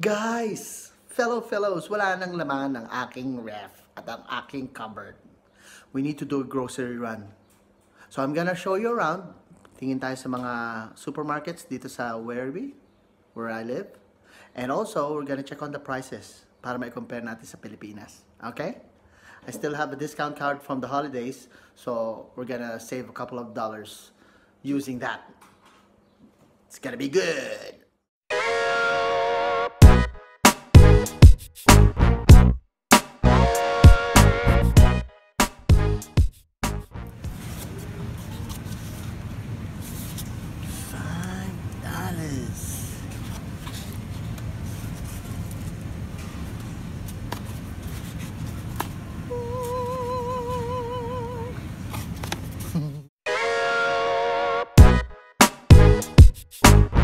Guys, fellow fellows, wala nang laman ng aking ref at ang aking cupboard. We need to do a grocery run. So I'm gonna show you around. Tingin tayo sa mga supermarkets dito sa Werribee, where I live. And also, we're gonna check on the prices para mai-compare natin sa Pilipinas. Okay? I still have a discount card from the holidays, so we're gonna save a couple of dollars using that. It's gonna be good! Bye.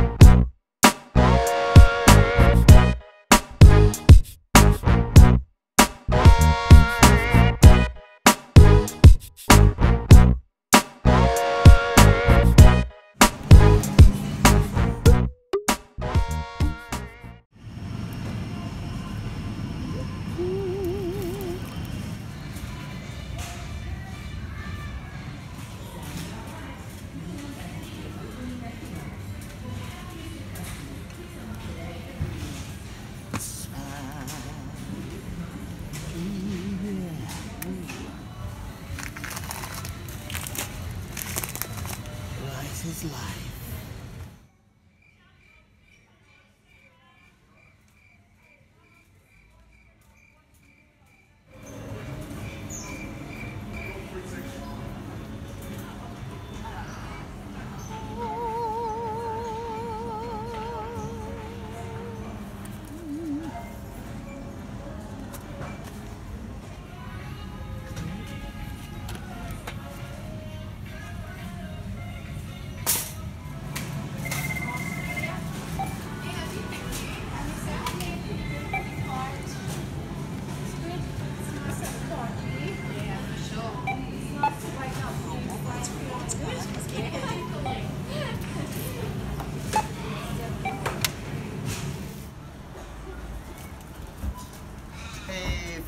his life.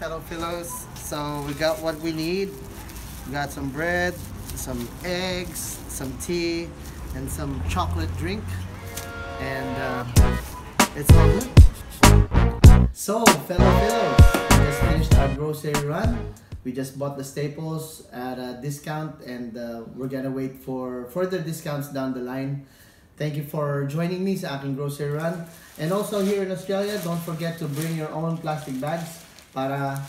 Fellow fellows. So we got what we need. We got some bread, some eggs, some tea, and some chocolate drink. And uh, it's all good. So, fellow fellows, we just finished our grocery run. We just bought the staples at a discount, and uh, we're gonna wait for further discounts down the line. Thank you for joining me sa aking grocery run. And also here in Australia, don't forget to bring your own plastic bags para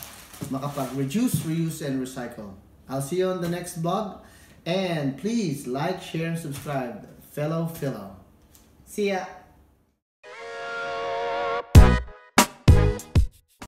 makapag-reduce, reuse, and recycle. I'll see you on the next vlog. And please like, share, and subscribe. Fellow Philo. See ya!